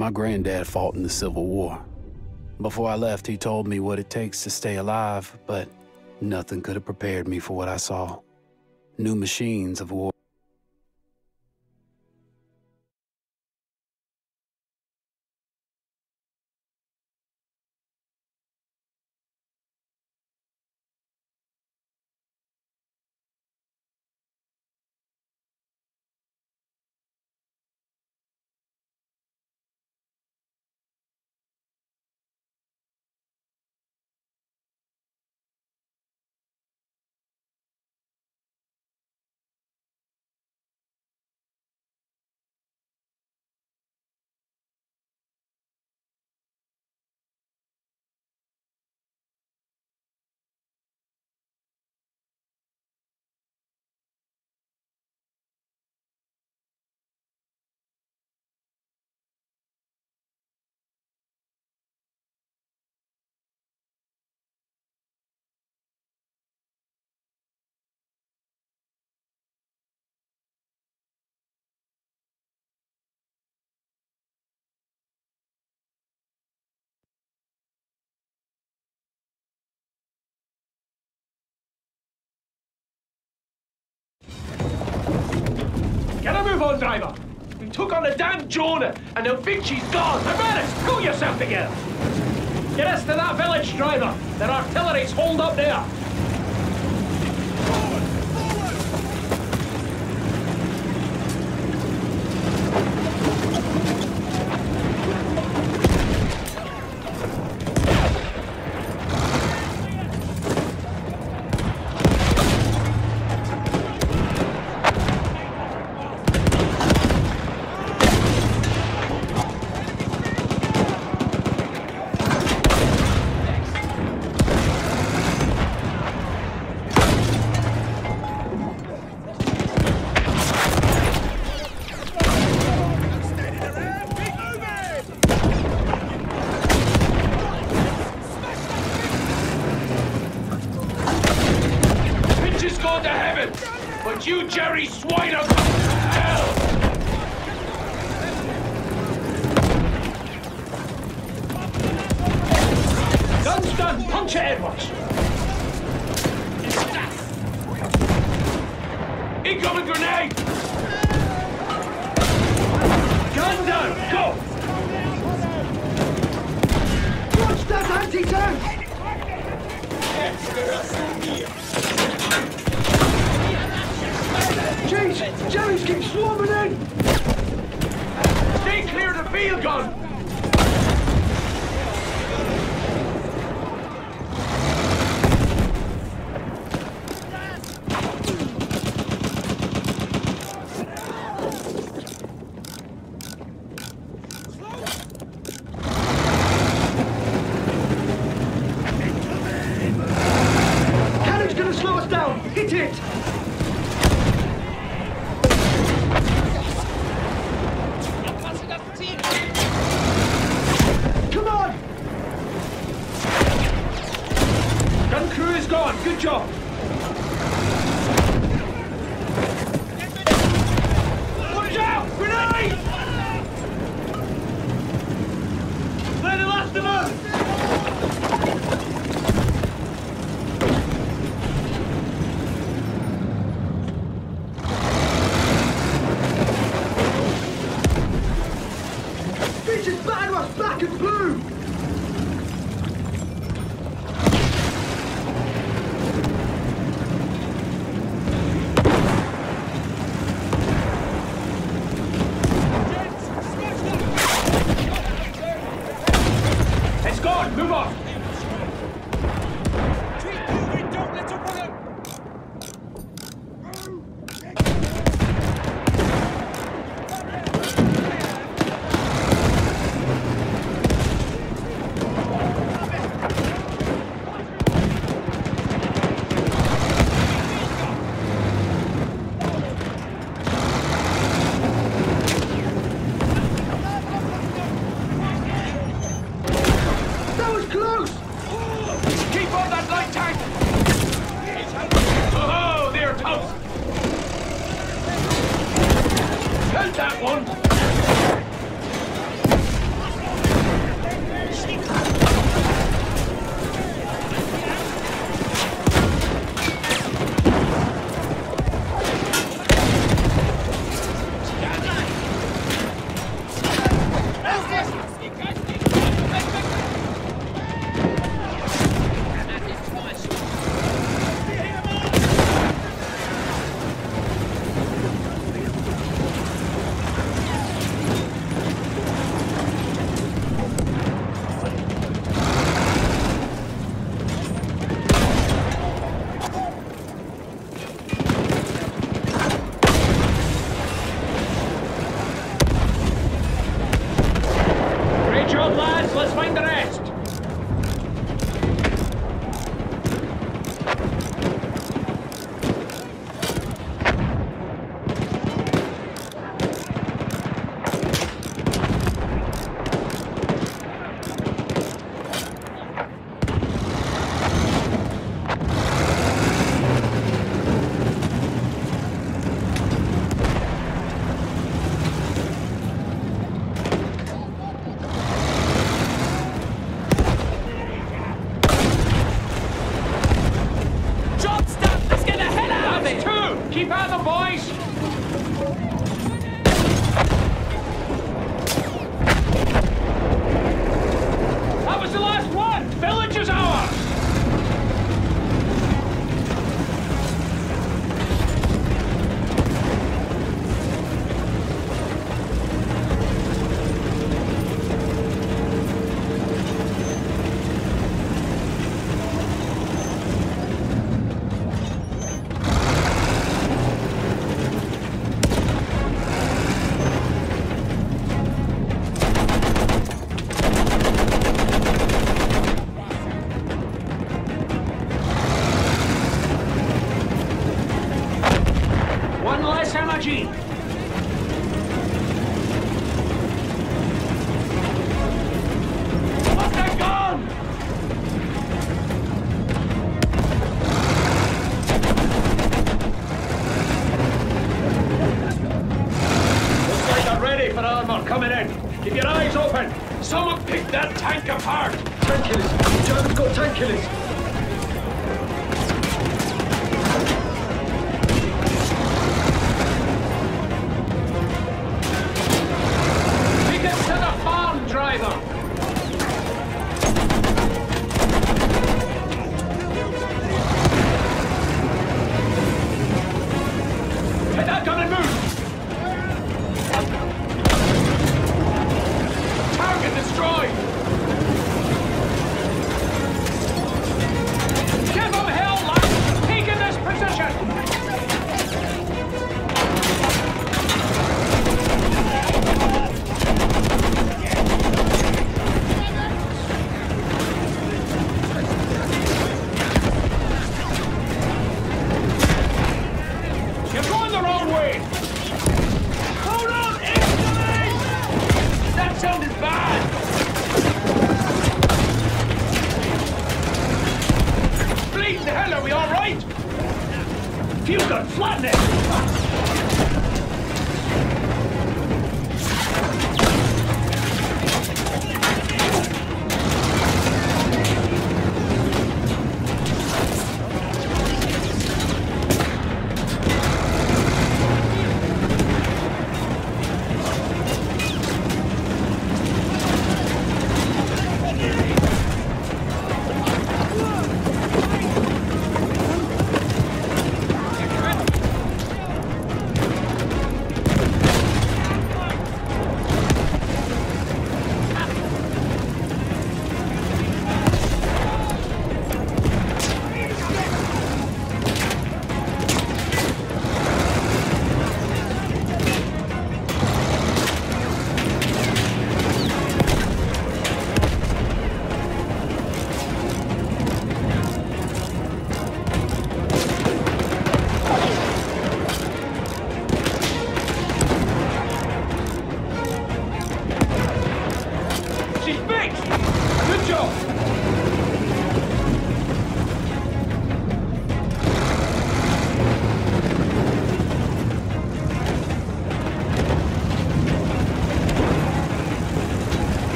My granddad fought in the Civil War. Before I left, he told me what it takes to stay alive, but nothing could have prepared me for what I saw. New machines of war. Driver! We took on a damn Jonah, and now Vinci's gone! Ameris, pull yourself together! Get us to that village, driver! Their artillery's holed up there! That anti-tank! Jeez, keep swarming in! Stay clear of the field gun! Cannon's gonna slow us down! Hit it! Come on! Gun Good job. Watch out! Grenade! They're the last of us! Beaches batter us black and blue! It's. Move on.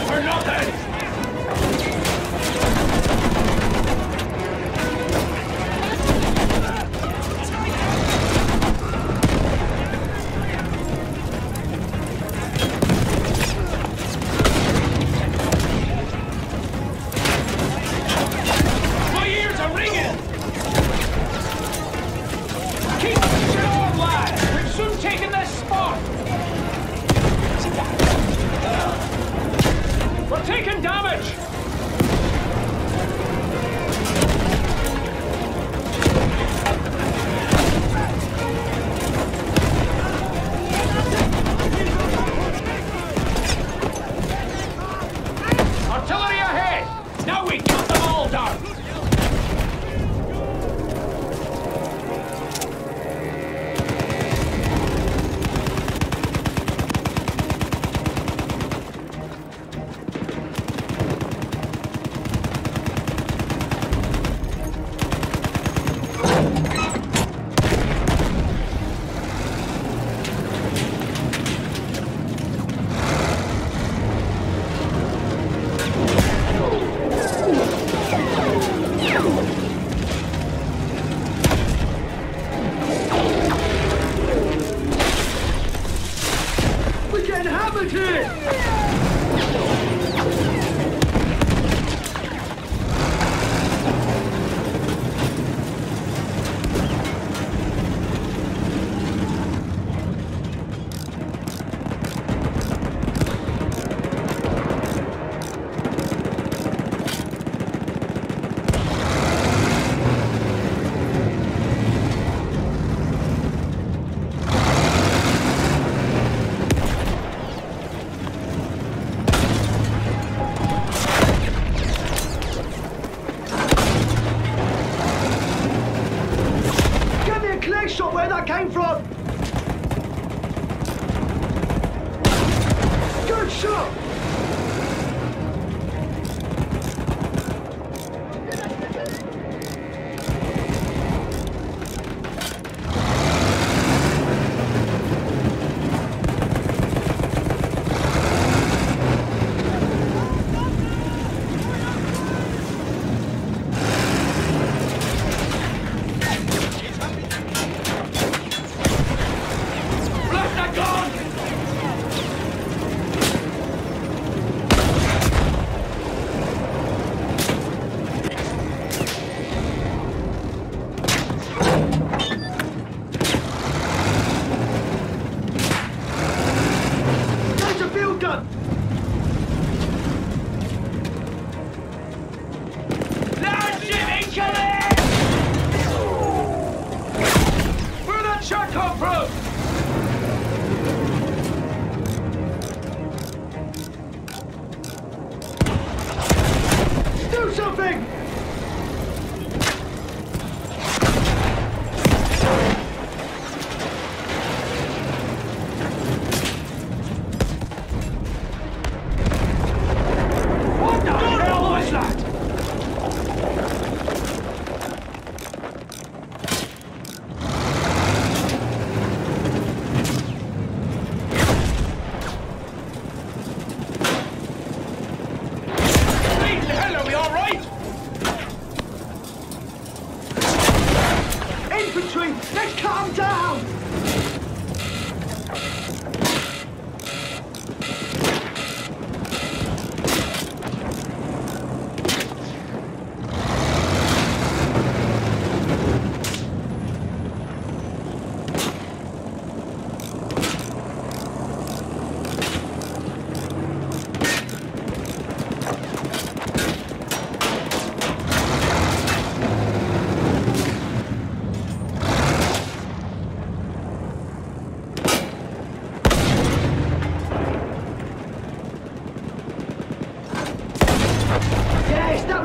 For nothing! We're have it here!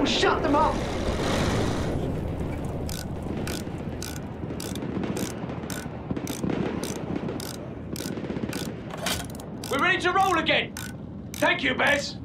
shut them up! We're ready to roll again! Thank you, Bess.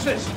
Watch this.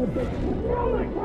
Edwards!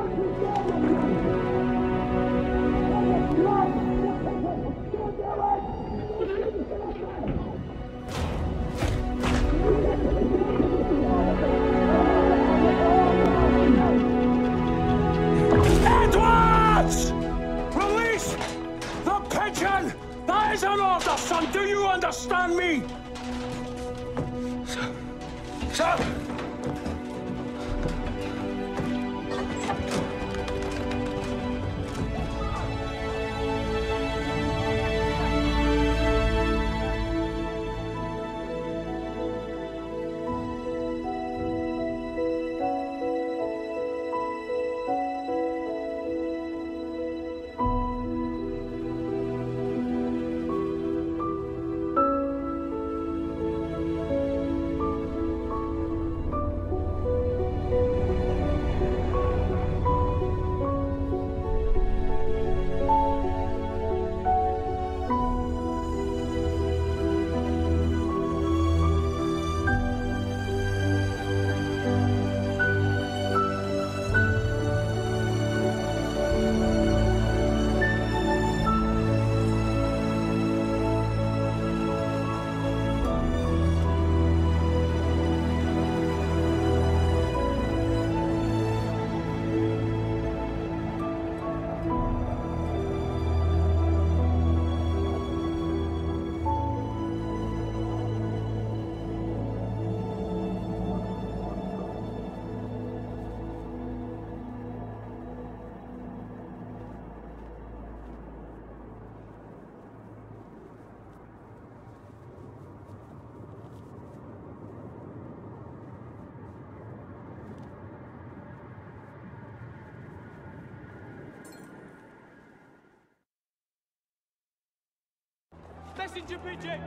Messenger pigeon!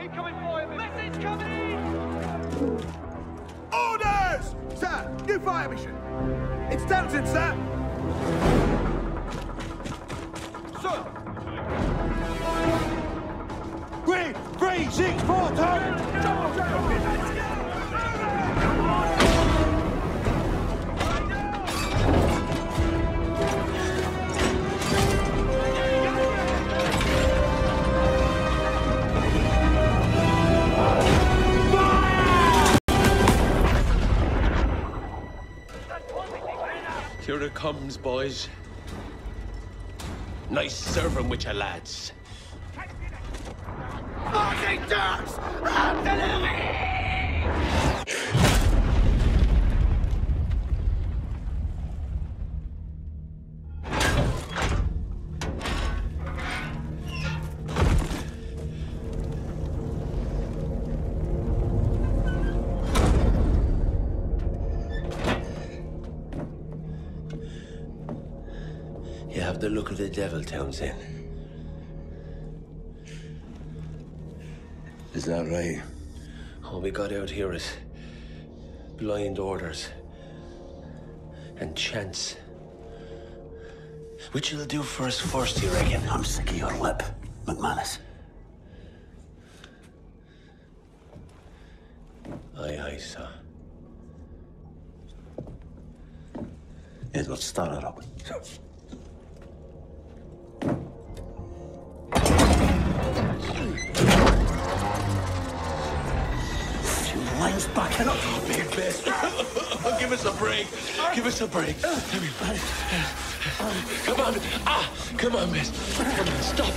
Incoming fire! Message coming! in! Orders! Sir, new fire mission. It's Townsend, sir. Sir. Three, three, six, four, two. Comes, boys. Nice serving with your lads. Ducks! Artillery! Devil, Townsend. Is that right? All we got out here is blind orders and chance. Which will do for us first, you reckon? I'm sick of your lip, McManus. Aye, aye, sir. Edward, start it up. Lines back up. Big best. Give us a break. Give us a break. Come on. Ah, come on, miss. Come on, stop.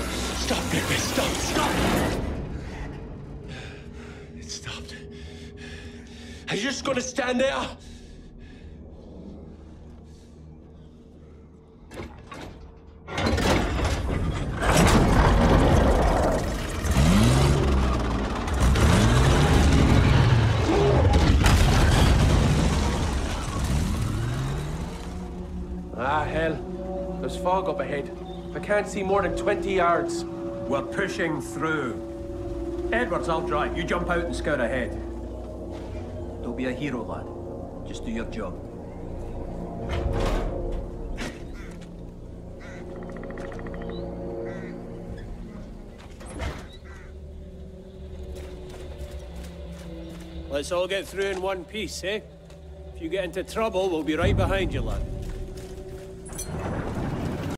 Stop, big miss. Stop, stop. It stopped. Are you just gonna stand there? Fog up ahead. I can't see more than 20 yards. We're pushing through. Edwards, I'll drive. You jump out and scout ahead. Don't be a hero, lad. Just do your job. Let's all get through in one piece, eh? If you get into trouble, we'll be right behind you, lad.